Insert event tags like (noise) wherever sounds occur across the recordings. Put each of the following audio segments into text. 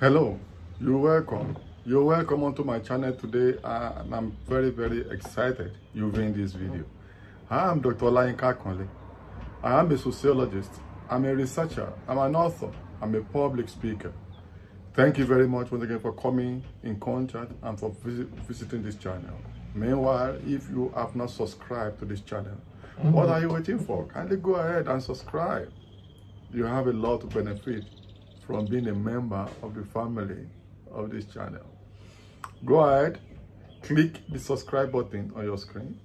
Hello, you're welcome. You're welcome onto my channel today and I'm very, very excited you're viewing this video. I am Dr. Olayinka Akanle. I am a sociologist, I'm a researcher, I'm an author, I'm a public speaker. Thank you very much once again for coming in contact and for visit, visiting this channel. Meanwhile, if you have not subscribed to this channel, mm -hmm. what are you waiting for? Kindly go ahead and subscribe. You have a lot to benefit from being a member of the family of this channel. Go ahead, click the subscribe button on your screen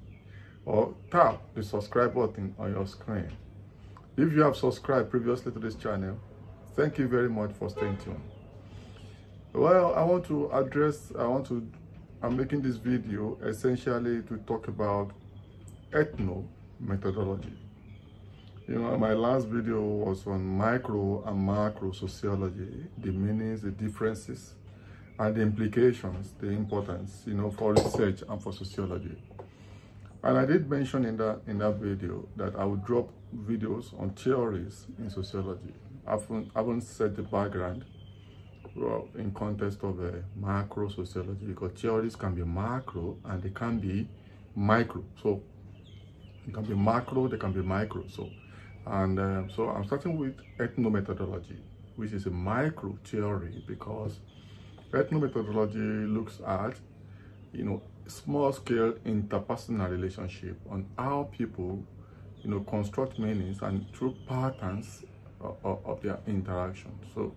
or tap the subscribe button on your screen. If you have subscribed previously to this channel, thank you very much for staying tuned. Well, I want to address, I want to, I'm making this video essentially to talk about ethno methodology. You know, my last video was on micro and macro sociology, the meanings, the differences, and the implications, the importance, you know, for research and for sociology. And I did mention in that in that video that I would drop videos on theories in sociology. I haven't, set the background well, in context of a uh, macro sociology because theories can be macro and they can be micro. So it can be macro, they can be micro. So and uh, so I'm starting with ethnomethodology, which is a micro theory because ethnomethodology looks at, you know, small scale interpersonal relationship on how people, you know, construct meanings and through patterns of, of, of their interaction. So,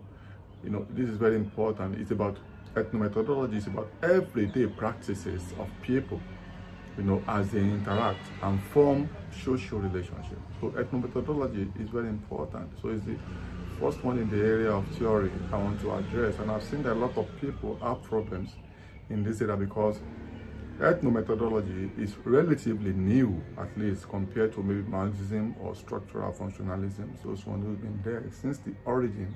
you know, this is very important. It's about ethnomethodology, it's about everyday practices of people you know, as they interact and form social relationships. So ethnomethodology is very important. So it's the first one in the area of theory I want to address. And I've seen that a lot of people have problems in this area because ethnomethodology is relatively new, at least compared to maybe Marxism or structural functionalism. Those ones who've been there since the origin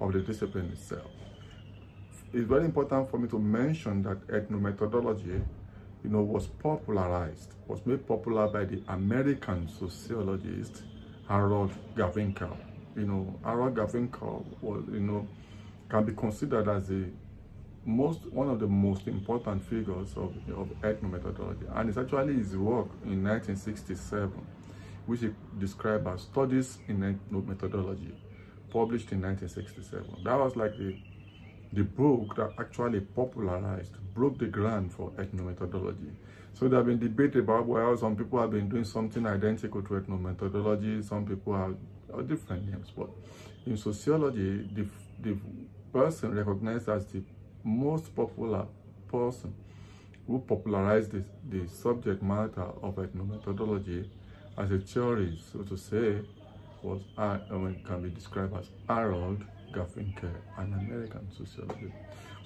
of the discipline itself. It's very important for me to mention that ethnomethodology you know, was popularized, was made popular by the American sociologist Harold Garfinkel. You know, Harold Garfinkel was, you know, can be considered as the most one of the most important figures of, of ethnomethodology. And it's actually his work in 1967, which he described as Studies in Ethnomethodology, published in 1967. That was like the the book that actually popularized, broke the ground for ethnomethodology. So there have been debate about, well, some people have been doing something identical to ethnomethodology, some people have different names, but in sociology, the, the person recognized as the most popular person who popularized the, the subject matter of ethnomethodology as a theory, so to say, was, uh, can be described as Harold Garfinkel, an American sociologist.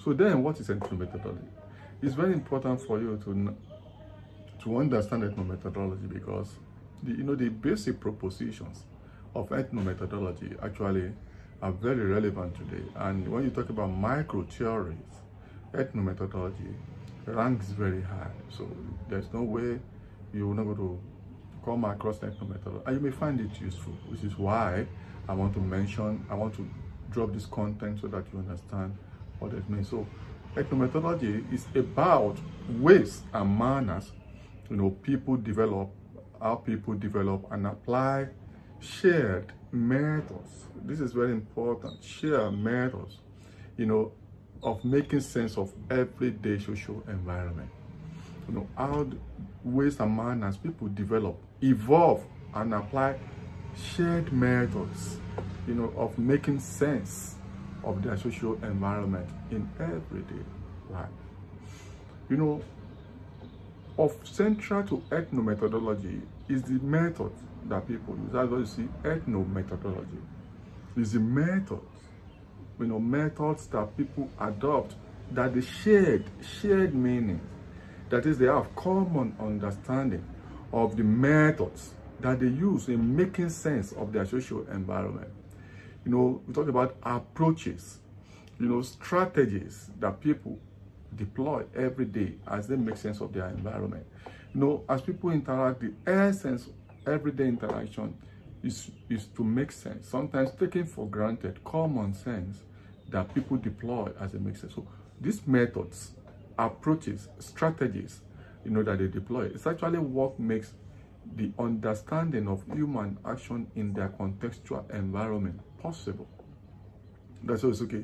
So then what is ethnomethodology? It's very important for you to, to understand ethnomethodology because the, you know the basic propositions of ethnomethodology actually are very relevant today. And when you talk about micro theories, ethnomethodology ranks very high. So there's no way you will not go to come across ethnomethodology. And you may find it useful, which is why I want to mention, I want to drop this content so that you understand what it means. So ethnomethodology is about ways and manners, you know, people develop, how people develop and apply shared methods. This is very important, shared methods, you know, of making sense of everyday social environment. You know, how ways and manners people develop, evolve, and apply shared methods you know, of making sense of their social environment in everyday life. You know, of central to ethnomethodology is the method that people use. That's what you see, ethnomethodology. Is the methods, you know, methods that people adopt that they shared, shared meaning. That is, they have common understanding of the methods that they use in making sense of their social environment. You know, we talk about approaches, you know, strategies that people deploy every day as they make sense of their environment. You know, as people interact, the essence of everyday interaction is, is to make sense. Sometimes taking for granted common sense that people deploy as a sense. So these methods, approaches, strategies, you know, that they deploy, it's actually what makes the understanding of human action in their contextual environment possible. That's always okay.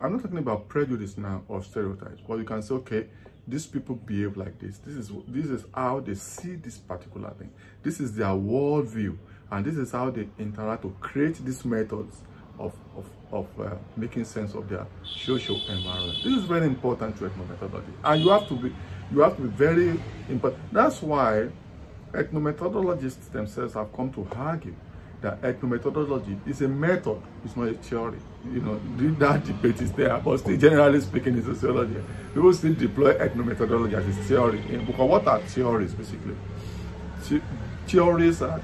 I'm not talking about prejudice now or stereotypes, but you can say, okay, these people behave like this. This is this is how they see this particular thing. This is their worldview, and this is how they interact to create these methods of of, of uh, making sense of their social environment. This is very important to ethnomethodology, and you have to be you have to be very important. That's why ethnomethodologists themselves have come to argue that ethnomethodology is a method, it's not a theory. You know, that debate is there, but still, generally speaking, in sociology, people still deploy ethnomethodology as a theory. Because what are theories, basically? theories are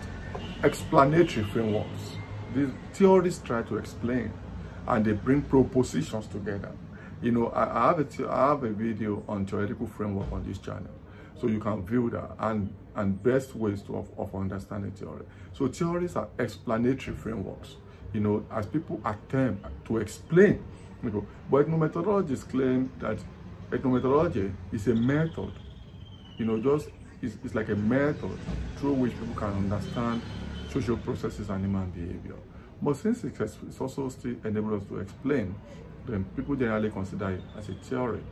explanatory frameworks. These theories try to explain, and they bring propositions together. You know, I have a, I have a video on theoretical framework on this channel so you can view that and and best ways to, of, of understanding theory. So theories are explanatory frameworks. You know as people attempt to explain you know, but ethnomethodologists claim that ethnomethodology is a method. You know just it's, it's like a method through which people can understand social processes and human behavior. But since it's also still enables us to explain then people generally consider it as a theory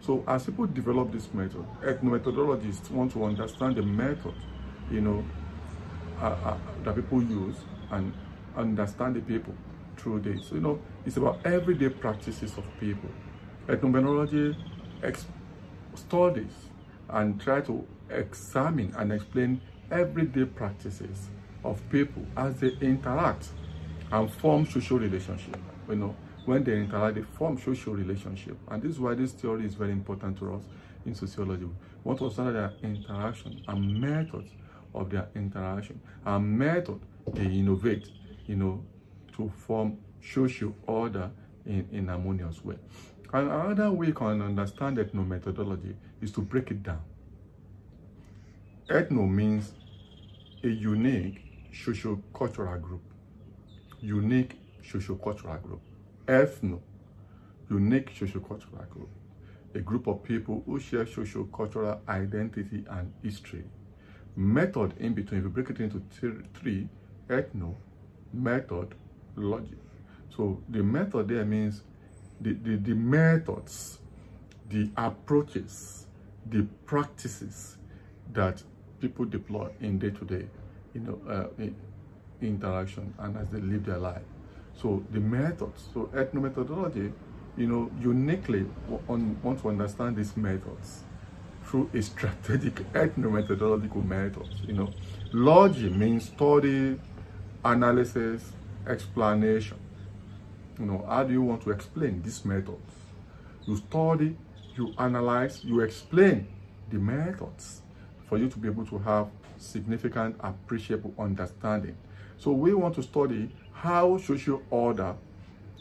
so as people develop this method, ethnomethodologists want to understand the method, you know, uh, uh, that people use and understand the people through this. You know, it's about everyday practices of people. Ethnomethodology studies and try to examine and explain everyday practices of people as they interact and form social relationships. You know, when they interact, they form social relationship. And this is why this theory is very important to us in sociology. We want to understand their interaction and methods of their interaction and method they innovate, you know, to form social order in, in harmonious way. And another way you can understand ethno methodology is to break it down. Ethno means a unique social cultural group. Unique social cultural group ethno, unique social-cultural group, a group of people who share social-cultural identity and history. Method in between, you break it into three, ethno, method, logic. So the method there means the, the, the methods, the approaches, the practices that people deploy in day-to-day -day, you know, uh, interaction and as they live their life. So the methods, so ethnomethodology, you know, uniquely want to understand these methods through a strategic (laughs) ethnomethodological methods. You know, logic means study, analysis, explanation. You know, how do you want to explain these methods? You study, you analyze, you explain the methods for you to be able to have significant, appreciable understanding. So we want to study how social order,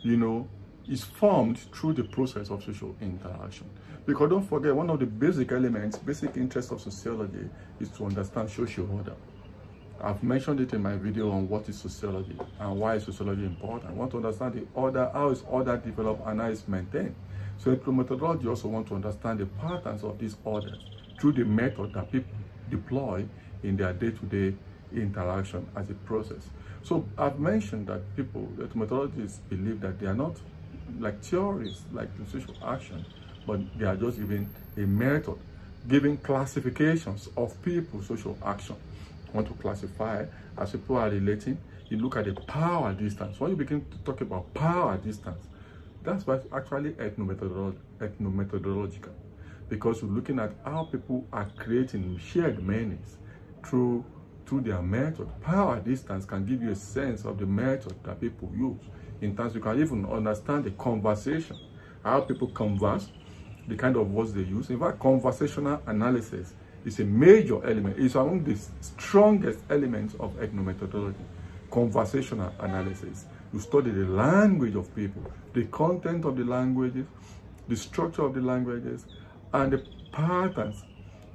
you know, is formed through the process of social interaction. Because don't forget, one of the basic elements, basic interest of sociology is to understand social order. I've mentioned it in my video on what is sociology and why is sociology important. I want to understand the order, how is order developed and how is maintained. So ethnomethodology also want to understand the patterns of these orders through the method that people deploy in their day-to-day -day interaction as a process. So I've mentioned that people, that methodologists believe that they are not like theories, like social action, but they are just giving a method, giving classifications of people's social action. Want to classify as people are relating, you look at the power distance. When you begin to talk about power distance, that's why actually ethnomethodological. Because you're looking at how people are creating shared meanings through through their method. Power distance can give you a sense of the method that people use. In terms, you can even understand the conversation, how people converse, the kind of words they use. In fact, conversational analysis is a major element. It's among the strongest elements of ethnomethodology. Conversational analysis. You study the language of people, the content of the languages, the structure of the languages, and the patterns,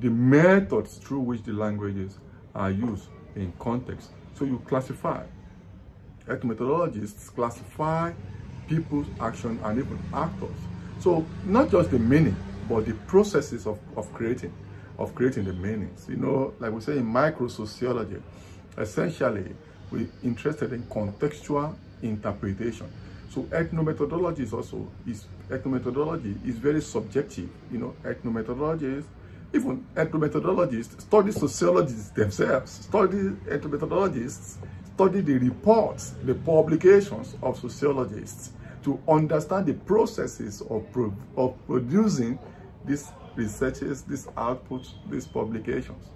the methods through which the languages are used in context. So you classify. Ethnomethodologists classify people's action and even actors. So not just the meaning, but the processes of, of creating, of creating the meanings. You know, like we say in micro sociology, essentially we're interested in contextual interpretation. So ethnomethodology is also is ethnomethodology is very subjective. You know, ethnomethodologists, even ethnomethodologists study sociologists themselves, study ethnomethodologists, study the reports, the publications of sociologists to understand the processes of, pro of producing these researches, these outputs, these publications.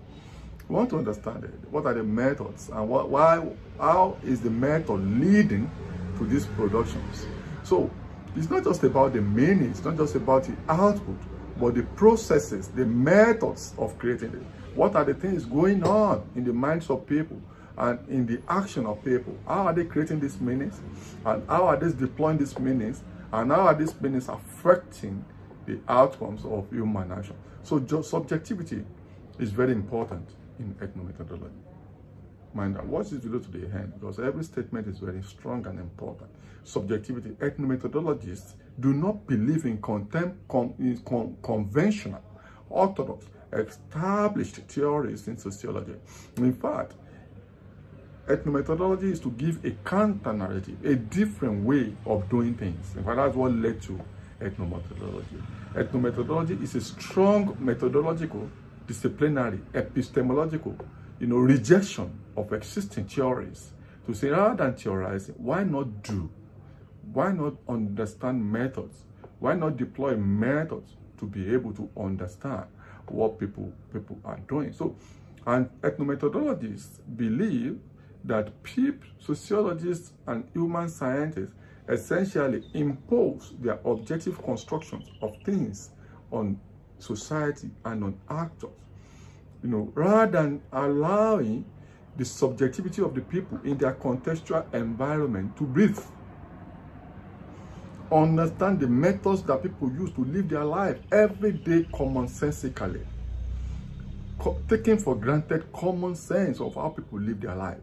We want to understand it. What are the methods and why, how is the method leading to these productions? So it's not just about the meaning, it's not just about the output, but the processes, the methods of creating it. What are the things going on in the minds of people and in the action of people? How are they creating these meanings? And how are they deploying these meanings? And how are these meanings affecting the outcomes of human action? So subjectivity is very important in ethnomethodology. Mind that. Watch this video to the end because every statement is very strong and important. Subjectivity. Ethnomethodologists do not believe in, contem con in con conventional, orthodox, established theories in sociology. In fact, ethnomethodology is to give a counter-narrative, a different way of doing things. In fact, that's what led to ethnomethodology. Ethnomethodology is a strong methodological disciplinary, epistemological, you know, rejection of existing theories. To say rather than theorizing, why not do? Why not understand methods? Why not deploy methods to be able to understand what people people are doing? So, and ethnomethodologists believe that people, sociologists and human scientists essentially impose their objective constructions of things on society and on actors. You know, rather than allowing the subjectivity of the people in their contextual environment to breathe. Understand the methods that people use to live their life every day commonsensically. Co taking for granted common sense of how people live their life.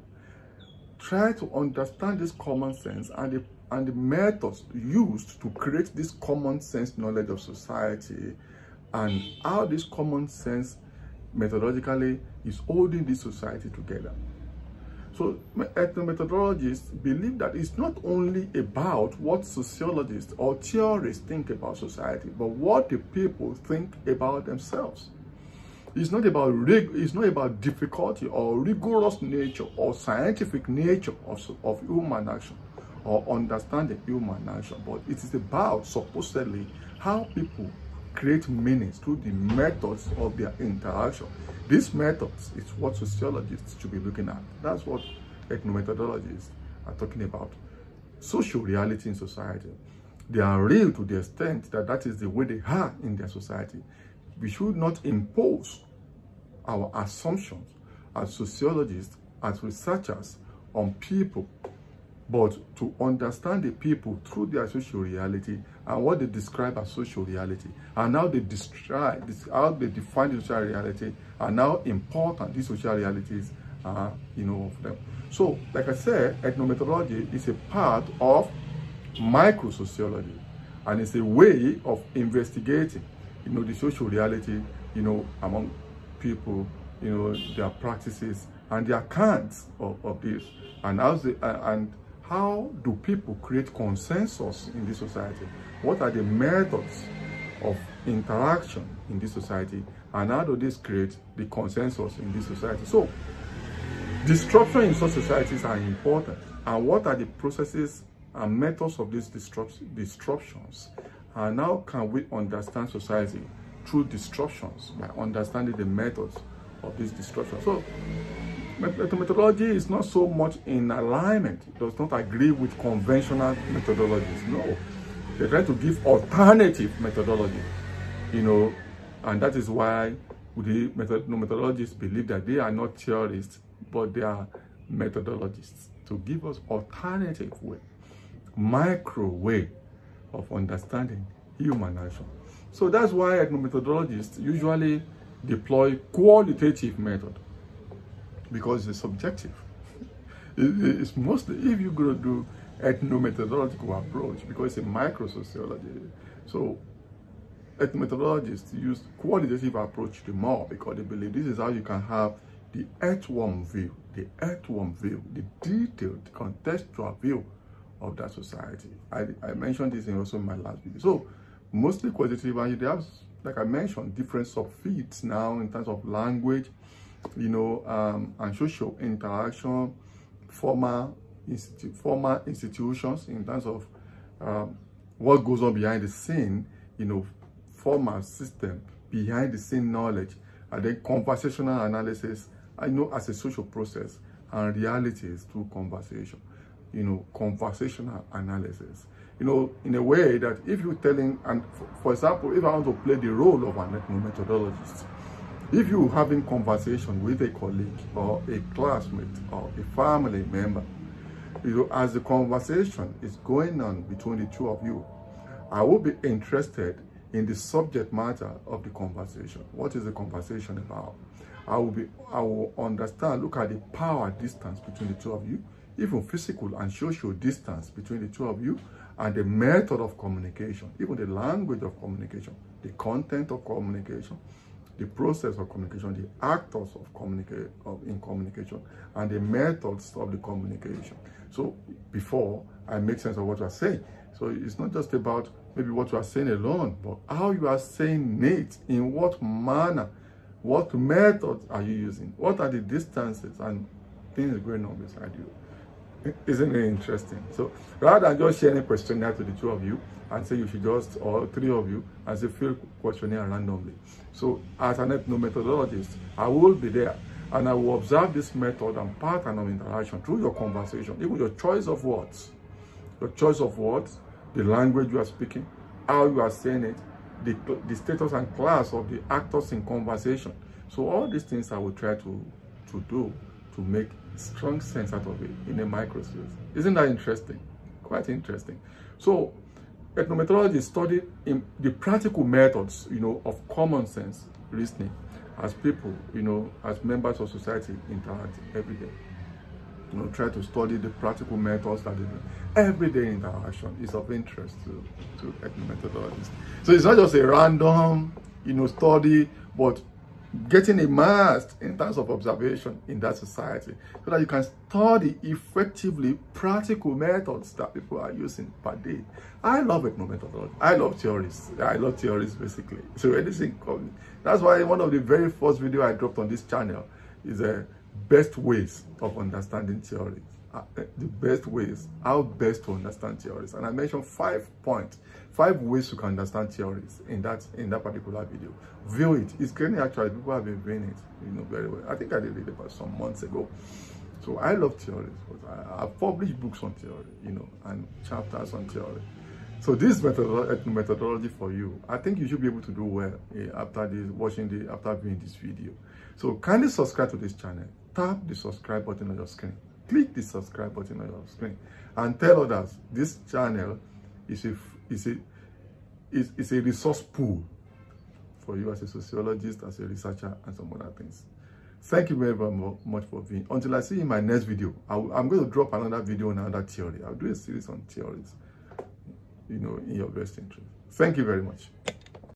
Try to understand this common sense and the, and the methods used to create this common sense knowledge of society and how this common sense methodologically is holding this society together. So ethnomethodologists believe that it's not only about what sociologists or theorists think about society, but what the people think about themselves. It's not about rig, it's not about difficulty or rigorous nature or scientific nature of, of human action or understanding human action, but it is about supposedly how people create meanings through the methods of their interaction. These methods is what sociologists should be looking at. That's what ethnomethodologists are talking about. Social reality in society. They are real to the extent that that is the way they are in their society. We should not impose our assumptions as sociologists, as researchers on people but to understand the people through their social reality and what they describe as social reality and how they describe how they define the social reality and how important these social realities are you know of them. So like i said ethnomethodology is a part of micro sociology and it's a way of investigating you know the social reality you know among people you know their practices and their accounts of, of this and how they and how do people create consensus in this society? What are the methods of interaction in this society? And how do this create the consensus in this society? So, disruption in such societies are important. And what are the processes and methods of these disruptions? And how can we understand society through disruptions by understanding the methods of these disruptions? So, methodology is not so much in alignment. It does not agree with conventional methodologies. No. They try to give alternative methodology, you know, and that is why the method, methodologists believe that they are not theorists, but they are methodologists to give us alternative way, micro way of understanding human action. So that's why ethnomethodologists usually deploy qualitative method because it's subjective. (laughs) it's mostly, if you're going to do ethnomethodological approach because it's a micro-sociology. So ethnomethodologists use qualitative approach to more because they believe this is how you can have the earthworm view, the earthworm view, the detailed contextual view of that society. I, I mentioned this in also in my last video. So mostly qualitative and they have, like I mentioned, different subfields now in terms of language, you know, um, and social interaction, formal, institu formal institutions in terms of um, what goes on behind the scene, you know, formal system, behind the scene knowledge, and then conversational analysis, I know as a social process, and realities through conversation, you know, conversational analysis. You know, in a way that if you're telling, and for, example, if I want to play the role of an ethnomethodologist, if you're having conversation with a colleague or a classmate or a family member, you know, as the conversation is going on between the two of you, I will be interested in the subject matter of the conversation. What is the conversation about? I will be, I will understand, look at the power distance between the two of you, even physical and social distance between the two of you, and the method of communication, even the language of communication, the content of communication, the process of communication, the actors of communicate of in communication, and the methods of the communication. So before I make sense of what you are saying. So it's not just about maybe what you are saying alone, but how you are saying it, in what manner, what methods are you using, what are the distances and things going on beside you. Isn't it interesting? So rather than just sharing a questionnaire to the two of you and say you should just, or three of you, and say fill questionnaire randomly. So as an ethnomethodologist, I will be there and I will observe this method and pattern of interaction through your conversation, even your choice of words. Your choice of words, the language you are speaking, how you are saying it, the, the status and class of the actors in conversation. So all these things I will try to, to do to make strong sense out of it in a microspace. Isn't that interesting? Quite interesting. So ethnomethodology studied in the practical methods, you know, of common sense reasoning as people, you know, as members of society interact every day. You know, try to study the practical methods that they do. Everyday interaction is of interest to, to ethnomethodologists. So it's not just a random, you know, study, but getting immersed in terms of observation in that society so that you can study effectively practical methods that people are using per day. I love ethnomethodology. I love theories. I love theories basically. (laughs) So anything comes. That's why one of the very first video I dropped on this channel is a uh, best ways of understanding theories. Uh, the best ways, how best to understand theories. And I mentioned five points five ways you can understand theories in that in that particular video. View it. It's getting actually. People have been viewing it you know very well. I think i did it about some months ago. So i love theories I, have published books on theory you know and chapters on theory. So this methodology, methodology for you i think you should be able to do well eh, after this watching the after viewing this video. So kindly subscribe to this channel. Tap the subscribe button on your screen click the subscribe button on your screen and tell others this channel is a it's a, it's, it's a resource pool for you as a sociologist, as a researcher, and some other things. Thank you very, very much for being. Until I see you in my next video, i am going to drop another video on another theory. I'll do a series on theories, you know, in your best interest. Thank you very much.